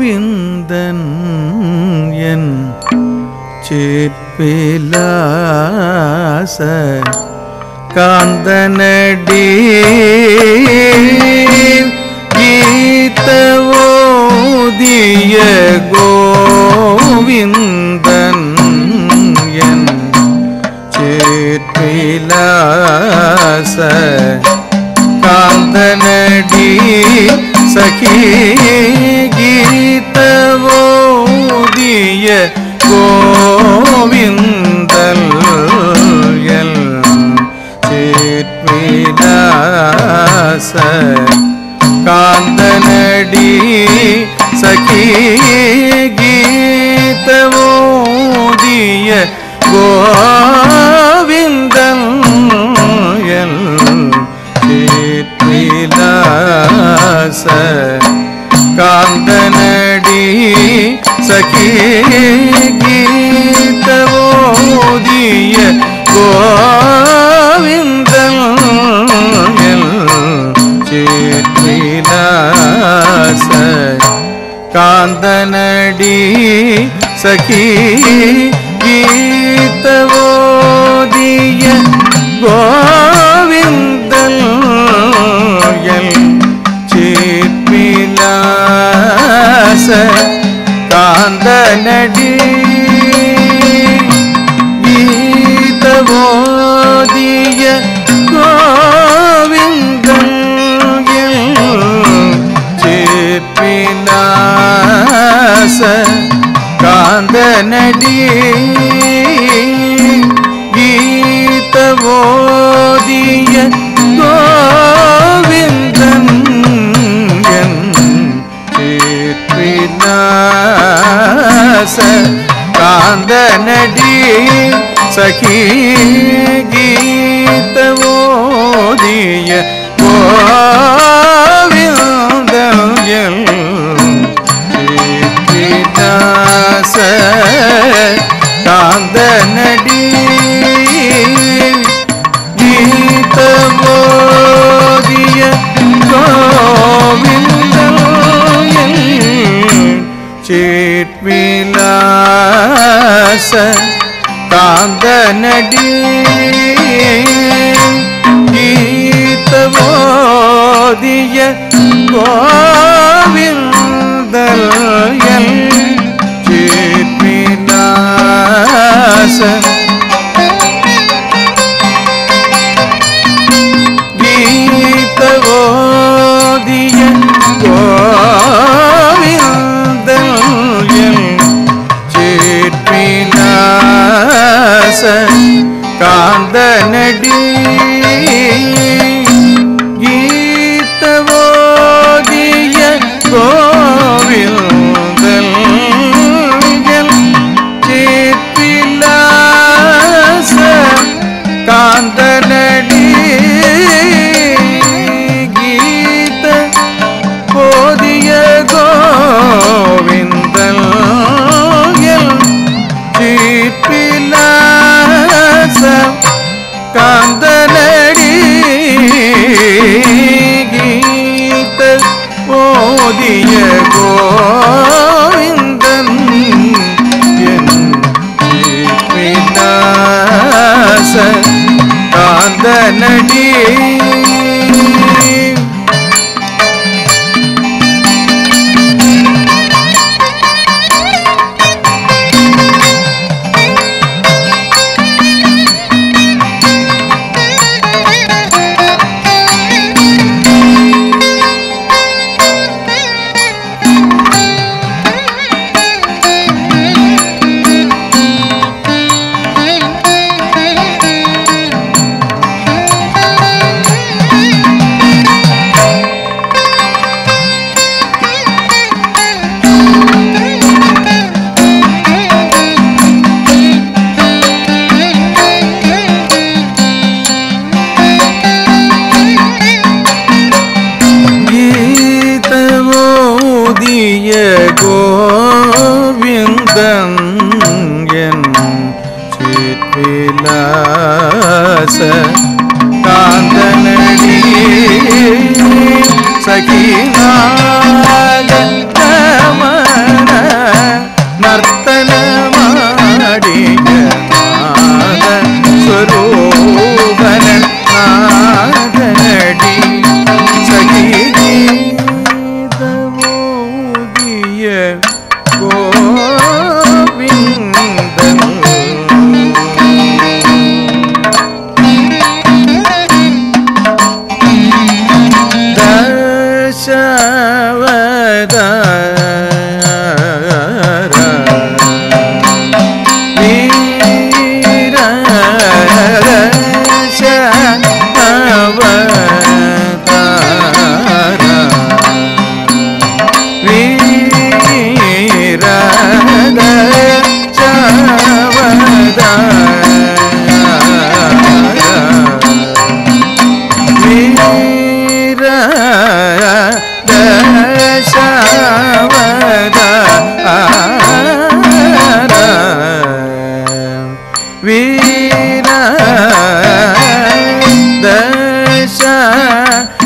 ഗോവിന്ദൻ എൻ ചേപ്പിലാസ കാന്തനടി ഗീതവോദിയ ഗോവിന്ദൻ എൻ ചേപ്പിലാസ കാന്തനടി സഖി ഗീതവോദിയ ഗോവിന്ദൽ എൽ ചിത്വിലാസ കാന്തനടി സഖി ഗീതവോദിയ ഗോവിന്ദൻ എൽ കാന്തനടി സഖി ഗീതവോദിയ ഗോവിന്ദൻ എൽ കാന്തനടി ഗീതവോദിയ ഗോവിന്ദൻ ചിത്വിലാസ കാന്തനടി. नी सखी गीतवो दीय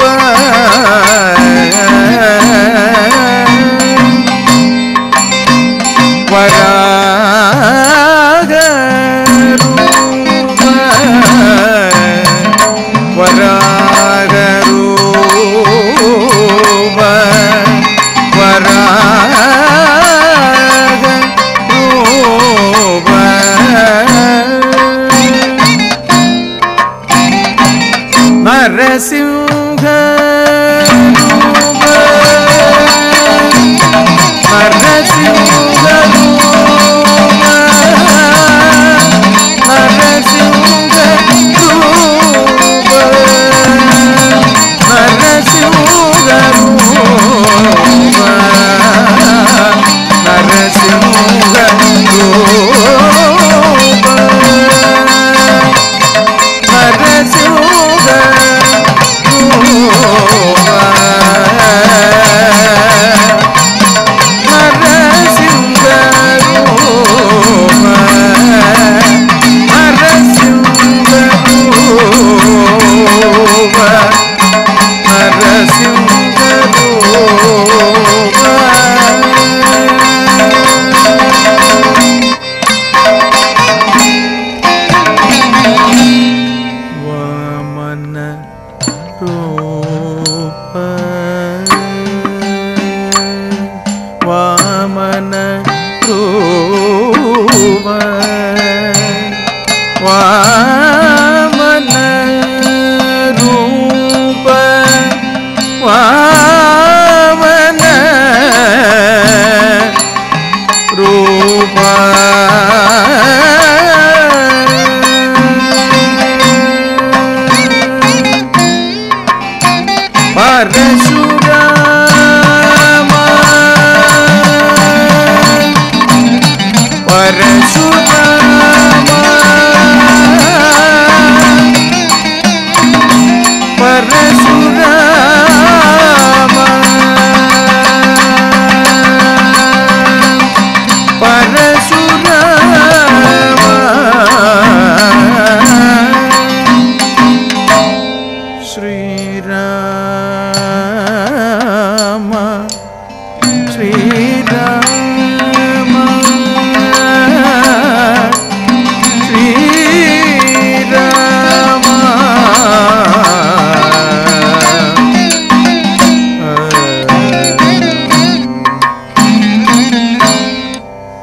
पर நரசிங்க நரசிங்க Oh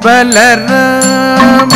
ബലരാമ.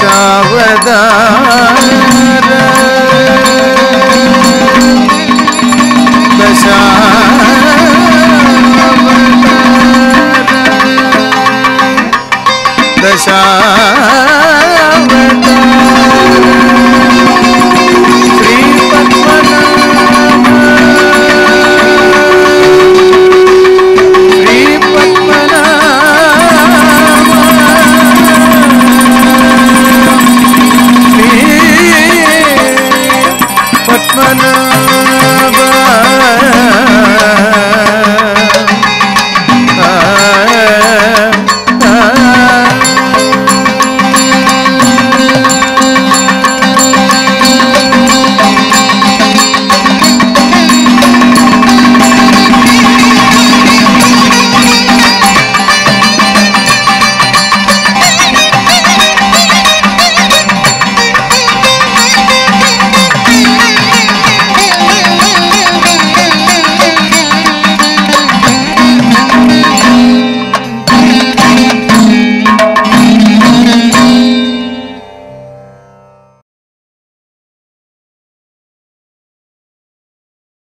shine.